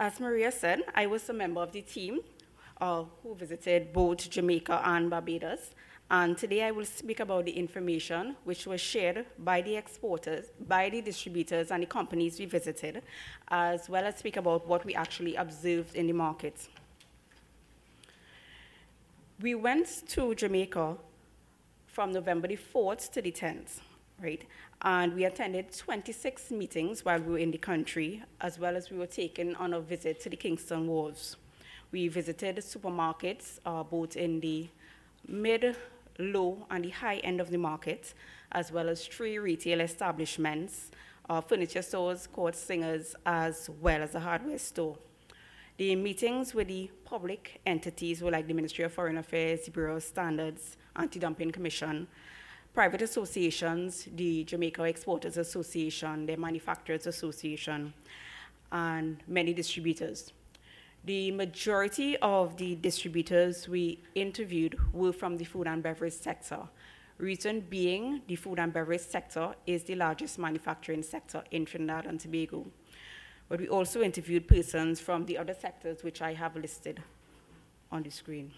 As Maria said, I was a member of the team uh, who visited both Jamaica and Barbados. And today I will speak about the information which was shared by the exporters, by the distributors and the companies we visited, as well as speak about what we actually observed in the market. We went to Jamaica from November the 4th to the 10th, right? And we attended 26 meetings while we were in the country, as well as we were taken on a visit to the Kingston Wharves. We visited supermarkets, uh, both in the mid, low, and the high end of the market, as well as three retail establishments, uh, furniture stores, court singers, as well as a hardware store. The meetings with the public entities were like the Ministry of Foreign Affairs, the Bureau of Standards, Anti-Dumping Commission, private associations, the Jamaica Exporters Association, the Manufacturers Association, and many distributors. The majority of the distributors we interviewed were from the food and beverage sector. Reason being, the food and beverage sector is the largest manufacturing sector in Trinidad and Tobago. But we also interviewed persons from the other sectors, which I have listed on the screen.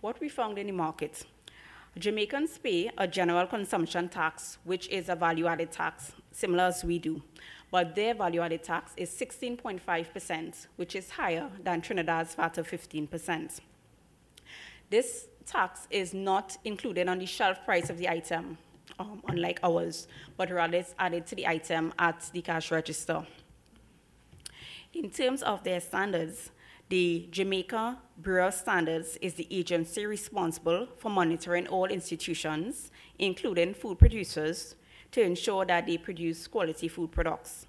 What we found in the market. Jamaicans pay a general consumption tax, which is a value-added tax, similar as we do but their value added tax is 16.5%, which is higher than Trinidad's VAT of 15%. This tax is not included on the shelf price of the item, um, unlike ours, but rather it's added to the item at the cash register. In terms of their standards, the Jamaica Bureau of Standards is the agency responsible for monitoring all institutions, including food producers, to ensure that they produce quality food products.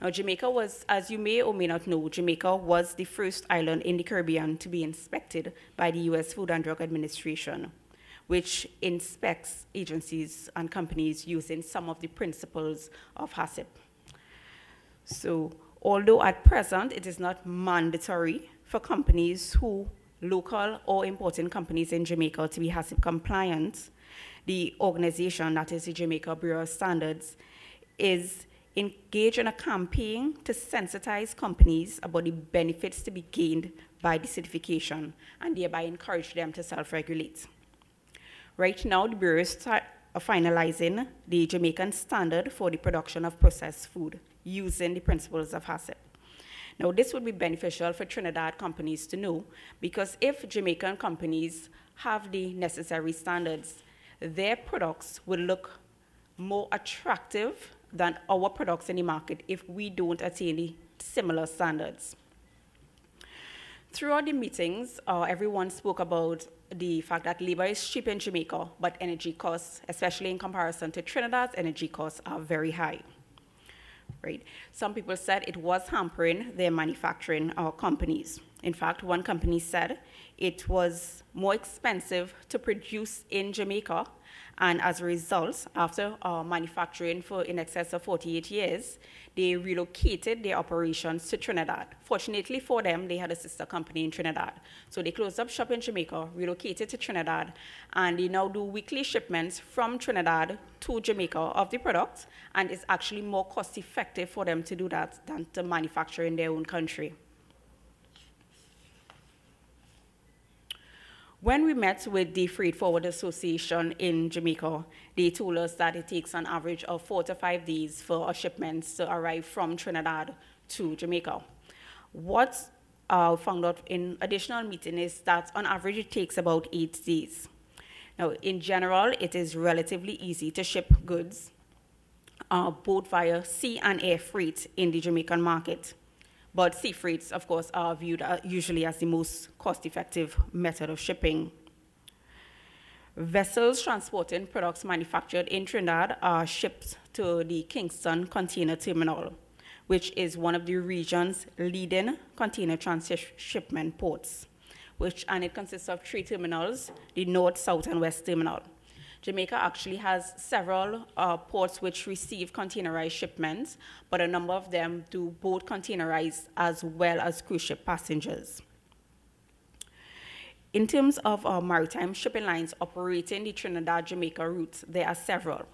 Now, Jamaica was, as you may or may not know, Jamaica was the first island in the Caribbean to be inspected by the U.S. Food and Drug Administration, which inspects agencies and companies using some of the principles of HACCP. So, although at present it is not mandatory for companies who, local or importing companies in Jamaica, to be HACCP compliant, the organization, that is the Jamaica Bureau of Standards, is engaged in a campaign to sensitize companies about the benefits to be gained by the certification and thereby encourage them to self-regulate. Right now, the Bureau is finalizing the Jamaican standard for the production of processed food using the principles of HACCP. Now, this would be beneficial for Trinidad companies to know because if Jamaican companies have the necessary standards, their products will look more attractive than our products in the market if we don't attain the similar standards. Throughout the meetings, uh, everyone spoke about the fact that labor is cheap in Jamaica, but energy costs, especially in comparison to Trinidad's energy costs, are very high. Right? Some people said it was hampering their manufacturing uh, companies. In fact, one company said it was more expensive to produce in Jamaica and as a result, after uh, manufacturing for in excess of 48 years, they relocated their operations to Trinidad. Fortunately for them, they had a sister company in Trinidad. So they closed up shop in Jamaica, relocated to Trinidad, and they now do weekly shipments from Trinidad to Jamaica of the product, and it's actually more cost effective for them to do that than to manufacture in their own country. When we met with the Freight Forward Association in Jamaica, they told us that it takes an average of four to five days for a shipment to arrive from Trinidad to Jamaica. What uh, found out in additional meeting is that on average it takes about eight days. Now, in general, it is relatively easy to ship goods, uh, both via sea and air freight in the Jamaican market. But sea freights, of course, are viewed uh, usually as the most cost-effective method of shipping. Vessels transporting products manufactured in Trinidad are shipped to the Kingston Container Terminal, which is one of the region's leading container transshipment ports, which, and it consists of three terminals, the North, South, and West Terminal. Jamaica actually has several uh, ports which receive containerized shipments, but a number of them do both containerized as well as cruise ship passengers. In terms of maritime shipping lines operating the Trinidad-Jamaica route, there are several.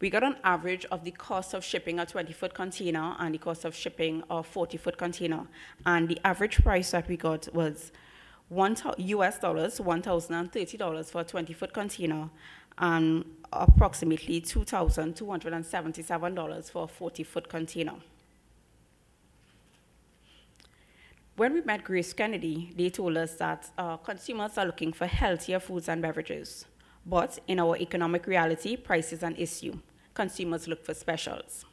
we got an average of the cost of shipping a 20 foot container and the cost of shipping a 40 foot container. And the average price that we got was one US dollars, $1,030 for a 20 foot container, and approximately $2,277 for a 40 foot container. When we met Grace Kennedy, they told us that uh, consumers are looking for healthier foods and beverages. But in our economic reality, price is an issue. Consumers look for specials.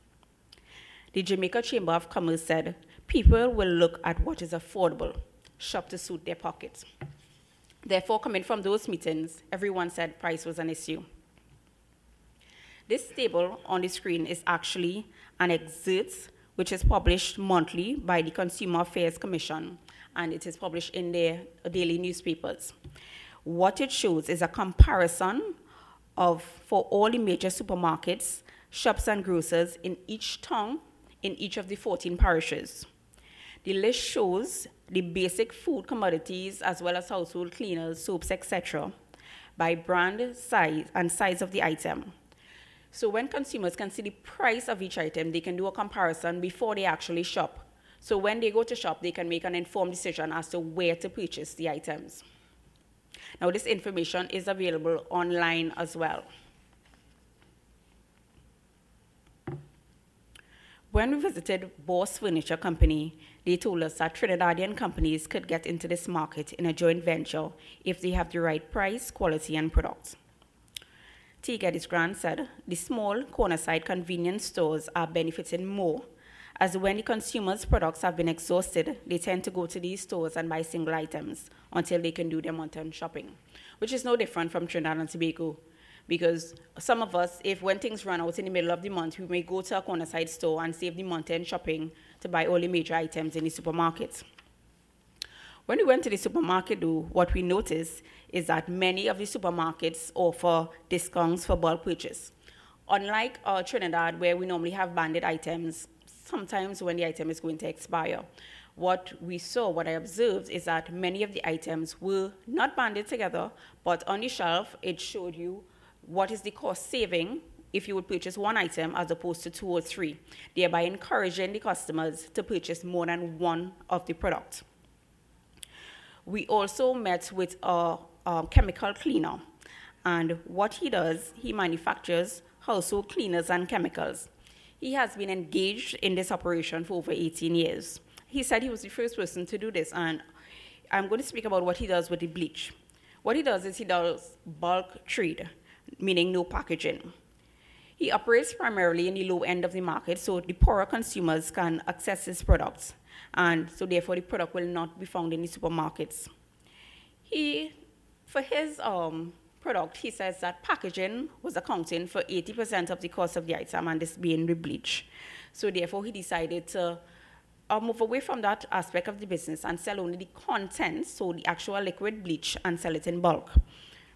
The Jamaica Chamber of Commerce said people will look at what is affordable, shop to suit their pockets. Therefore, coming from those meetings, everyone said price was an issue. This table on the screen is actually an excerpt which is published monthly by the Consumer Affairs Commission, and it is published in their daily newspapers. What it shows is a comparison of, for all the major supermarkets, shops and grocers in each town in each of the 14 parishes. The list shows the basic food commodities as well as household cleaners, soaps, etc., by brand, size, and size of the item. So when consumers can see the price of each item, they can do a comparison before they actually shop. So when they go to shop, they can make an informed decision as to where to purchase the items. Now, this information is available online as well. When we visited Boss Furniture Company, they told us that Trinidadian companies could get into this market in a joint venture if they have the right price, quality, and products. T. Geddes Grant said, the small corner-side convenience stores are benefiting more as when the consumer's products have been exhausted, they tend to go to these stores and buy single items until they can do their month-end shopping, which is no different from Trinidad and Tobago. Because some of us, if when things run out in the middle of the month, we may go to a corner side store and save the month-end shopping to buy all the major items in the supermarket. When we went to the supermarket, though, what we noticed is that many of the supermarkets offer discounts for bulk purchase. Unlike uh, Trinidad, where we normally have banded items, sometimes when the item is going to expire. What we saw, what I observed, is that many of the items were not banded together, but on the shelf it showed you what is the cost saving if you would purchase one item as opposed to two or three, thereby encouraging the customers to purchase more than one of the product. We also met with a, a chemical cleaner, and what he does, he manufactures household cleaners and chemicals. He has been engaged in this operation for over 18 years. He said he was the first person to do this, and I'm going to speak about what he does with the bleach. What he does is he does bulk trade, meaning no packaging. He operates primarily in the low end of the market, so the poorer consumers can access his products, and so therefore the product will not be found in the supermarkets. He, for his um, product, he says that packaging was accounting for 80% of the cost of the item and this being the bleach. So therefore, he decided to uh, move away from that aspect of the business and sell only the contents, so the actual liquid bleach, and sell it in bulk.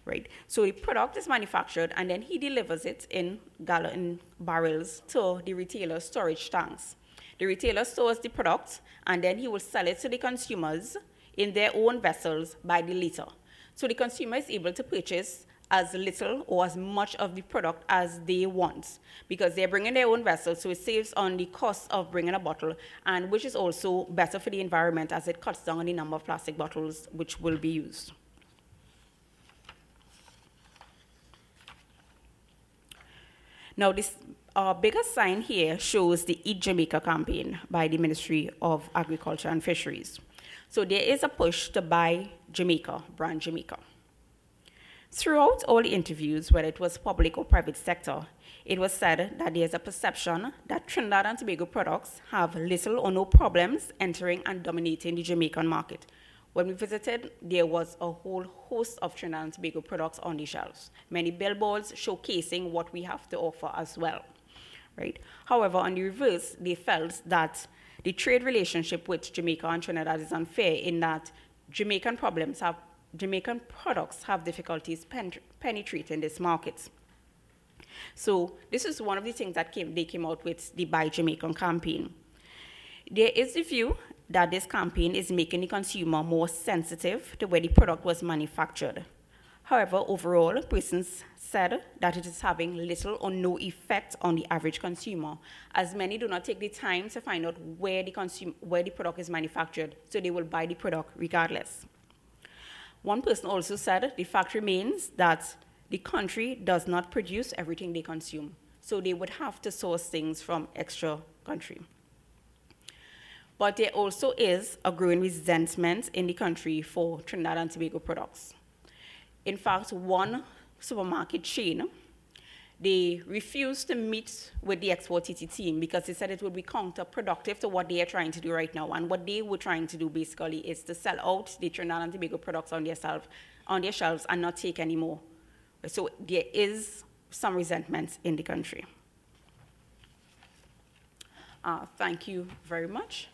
Right. So the product is manufactured and then he delivers it in gallon barrels to the retailer storage tanks. The retailer stores the product and then he will sell it to the consumers in their own vessels by the liter. So the consumer is able to purchase as little or as much of the product as they want because they're bringing their own vessel, so it saves on the cost of bringing a bottle, and which is also better for the environment as it cuts down on the number of plastic bottles which will be used. Now, this our biggest sign here shows the Eat Jamaica campaign by the Ministry of Agriculture and Fisheries. So there is a push to buy Jamaica, brand Jamaica. Throughout all the interviews, whether it was public or private sector, it was said that there's a perception that Trinidad and Tobago products have little or no problems entering and dominating the Jamaican market. When we visited, there was a whole host of Trinidad and Tobago products on the shelves, many billboards showcasing what we have to offer as well. Right? However, on the reverse, they felt that the trade relationship with Jamaica and Trinidad is unfair in that Jamaican problems have Jamaican products have difficulties pen, penetrating this market. So this is one of the things that came, they came out with the Buy Jamaican campaign. There is the view that this campaign is making the consumer more sensitive to where the product was manufactured. However, overall, persons said that it is having little or no effect on the average consumer, as many do not take the time to find out where the, where the product is manufactured, so they will buy the product regardless. One person also said the fact remains that the country does not produce everything they consume, so they would have to source things from extra country. But there also is a growing resentment in the country for Trinidad and Tobago products. In fact, one supermarket chain, they refused to meet with the exporTT team because they said it would be counterproductive to what they are trying to do right now. And what they were trying to do basically is to sell out the Trinidad and Tobago products on their, self, on their shelves and not take any more. So there is some resentment in the country. Uh, thank you very much.